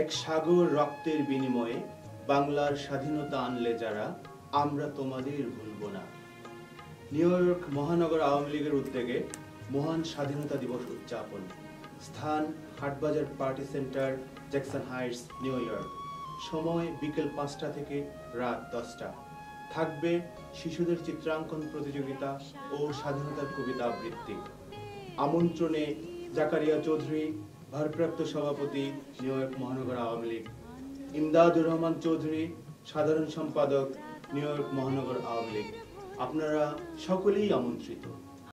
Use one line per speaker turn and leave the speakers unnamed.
এক সাগর রক্তের বিনিময়ে বাংলার স্বাধীনতা আনলে যারা, আমরা তোমাদের ভুলব না। নিউ ইয়র্ক মহানগর আওয়ামী লীগের উদ্যোগে মহান স্বাধীনতা দিবস উদযাপন। স্থান হাটবাজার party centre, Jackson Heights, New York. সময় বিকেল পাঁচটা থেকে রাত দশটা। থাকবে শিশুদের চিত্রাঙ্কন প্রতিযোগিতা ও স্বাধীনতার কবিতা আবৃত্তি। আমন্ত্রণে জাকারিয়া চৌধুরী ভারপ্রাপ্ত সভাপতি, নিউ ইয়র্ক মহানগর আওয়ামী লীগ। ইমদাদুর রহমান চৌধুরী, সাধারণ সম্পাদক, নিউ ইয়র্ক মহানগর আওয়ামী লীগ। আপনারা সকলেই আমন্ত্রিত।